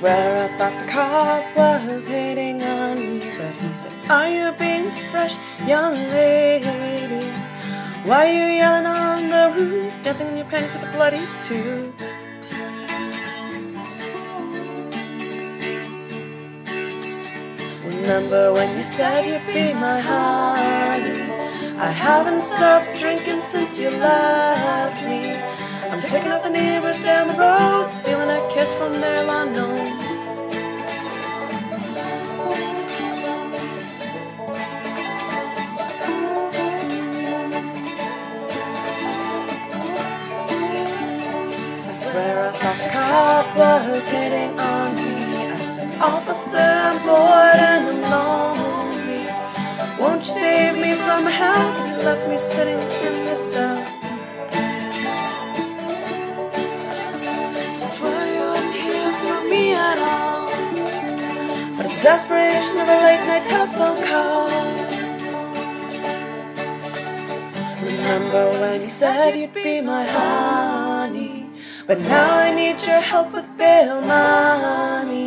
swear I thought the cop was hitting on me, but he said, Are you being fresh, young lady? Why are you yelling on the roof, dancing in your pants with a bloody tooth? Remember when you said you'd be my honey? I haven't stopped drinking since you left me. I'm taking out the neighbors down the road, stealing a kiss from their lawn swear I thought cop was hitting on me. I said, Officer, I'm bored and I'm lonely. Won't you save me from hell? You left me sitting in the cell. Swear you wouldn't hear from me at all. But desperation of a late night telephone call. Remember when you said you'd be my honey? But now I need your help with bail money.